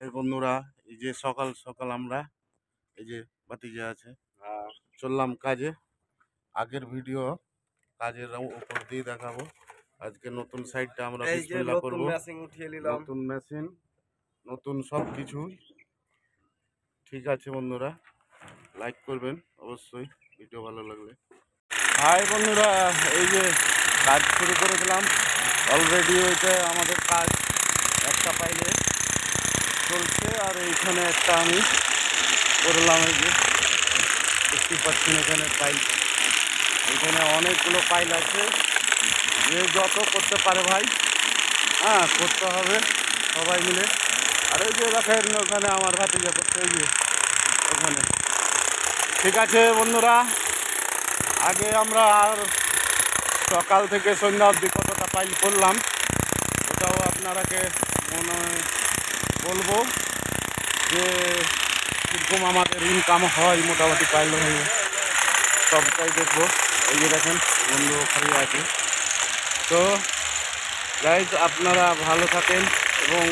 এই বন্ধুরা এই যে সকাল সকাল আমরা এই যে বাতিজা আছে চললাম কাজে। আগের ভিডিও কাজের উপর দিয়ে দেখাবো। আজকে নতুন সাইডটা আমরা বিসমিল্লাহ নতুন করব। মেশিন নতুন মেশিন নতুন সব কিছু ঠিক আছে বন্ধুরা লাইক করবেন অবশ্যই। ভিডিও ভালো লাগলে। হাই বন্ধুরা এই যে কাজ শুরু করে দিলাম। অলরেডি ওইটা আমাদের কাজ। একটা পাইলে এইখানে একটা আমি করলাম এই যে। দেখতে পাচ্ছেন এখানে পাইল এখানে অনেকগুলো পাইল আছে। যে যত করতে পারে ভাই হ্যাঁ করতে হবে সবাই মিলে। আর ওই যে দেখেন ওখানে আমার ভাতিজা করতে ওই যে ওখানে। ঠিক আছে বন্ধুরা, আগে আমরা আর সকাল থেকে সন্ধ্যা অবধি কতটা পাইল করলাম, ওটাও আপনারাকে মনে বলব। যে কীরকম আমাদের ইনকাম হয় মোটামুটি পাইল হয়ে সবটাই দেখব। এই যে দেখেন, বন্ধু ওখানে আছে। তো গাইজ আপনারা ভালো থাকেন এবং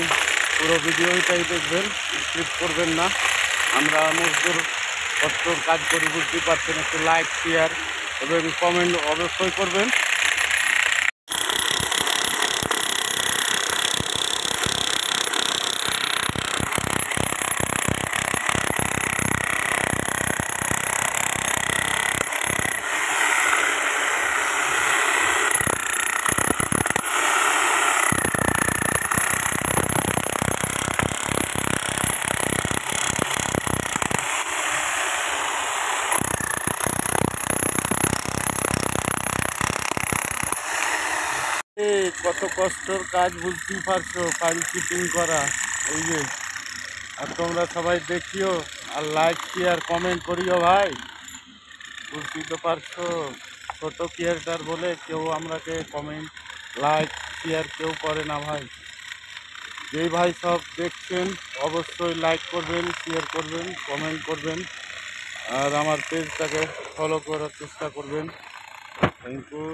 পুরো ভিডিওটাই দেখবেন স্কিপ করবেন না। আমরা মজদুর কষ্টর কাজ করি, বুঝতেই পারছেন, একটু লাইক শেয়ার এবং কমেন্ট অবশ্যই করবেন। এ কত কষ্টর কাজ বুঝতেই পারছ ফাইল চিটিং করা। এই যে, আর তোমরা সবাই দেখিও আর লাইক শেয়ার কমেন্ট করিও ভাই। বুঝতেই তো পারছ, ছোট ক্রিয়েটার বলে কেউ আমরাকে কমেন্ট লাইক শেয়ার কেউ করে না ভাই। যেই ভাই সব দেখছেন, অবশ্যই লাইক করবেন শেয়ার করবেন কমেন্ট করবেন। আর আমার পেজটাকে ফলো করার চেষ্টা করবেন। Thank you